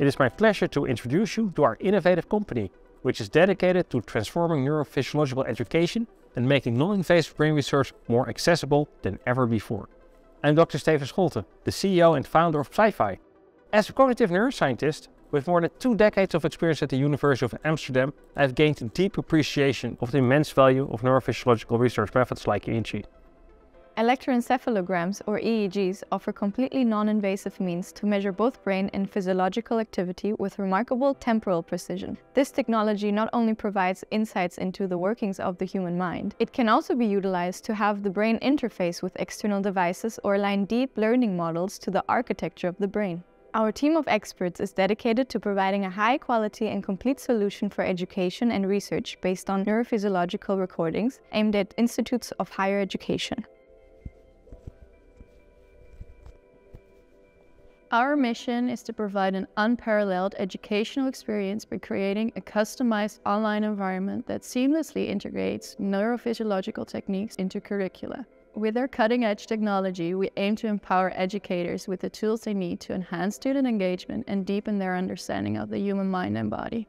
It is my pleasure to introduce you to our innovative company, which is dedicated to transforming neurophysiological education and making non-invasive brain research more accessible than ever before. I'm Dr. Steven Scholte, the CEO and founder of PsyPhy. As a cognitive neuroscientist, with more than two decades of experience at the University of Amsterdam, I've gained a deep appreciation of the immense value of neurophysiological research methods like EEG. Electroencephalograms, or EEGs, offer completely non-invasive means to measure both brain and physiological activity with remarkable temporal precision. This technology not only provides insights into the workings of the human mind, it can also be utilized to have the brain interface with external devices or align deep learning models to the architecture of the brain. Our team of experts is dedicated to providing a high quality and complete solution for education and research based on neurophysiological recordings aimed at institutes of higher education. Our mission is to provide an unparalleled educational experience by creating a customized online environment that seamlessly integrates neurophysiological techniques into curricula. With our cutting-edge technology, we aim to empower educators with the tools they need to enhance student engagement and deepen their understanding of the human mind and body.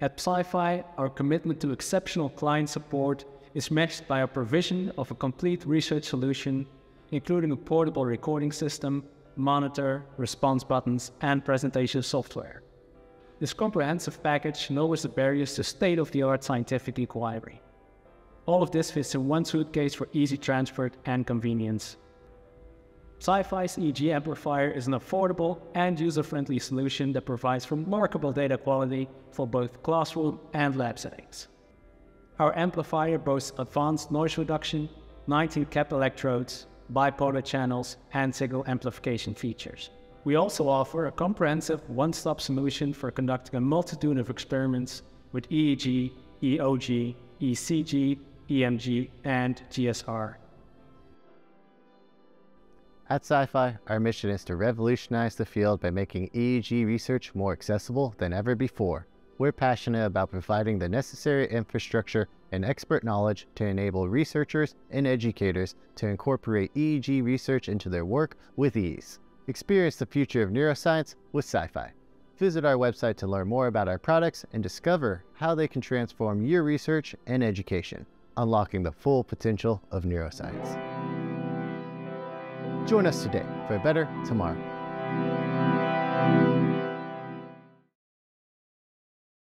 At PsyPhy, our commitment to exceptional client support is matched by our provision of a complete research solution, including a portable recording system, monitor, response buttons, and presentation software. This comprehensive package lowers the barriers to state-of-the-art scientific inquiry. All of this fits in one suitcase for easy transport and convenience. PsyPhy's EEG amplifier is an affordable and user-friendly solution that provides remarkable data quality for both classroom and lab settings. Our amplifier boasts advanced noise reduction, 19 cap electrodes, bipolar channels, and signal amplification features. We also offer a comprehensive one-stop solution for conducting a multitude of experiments with EEG, EOG, ECG, EMG, and GSR. At PsyPhy, our mission is to revolutionize the field by making EEG research more accessible than ever before. We're passionate about providing the necessary infrastructure and expert knowledge to enable researchers and educators to incorporate EEG research into their work with ease. Experience the future of neuroscience with PsyPhy. Visit our website to learn more about our products and discover how they can transform your research and education, unlocking the full potential of neuroscience. Join us today for a better tomorrow.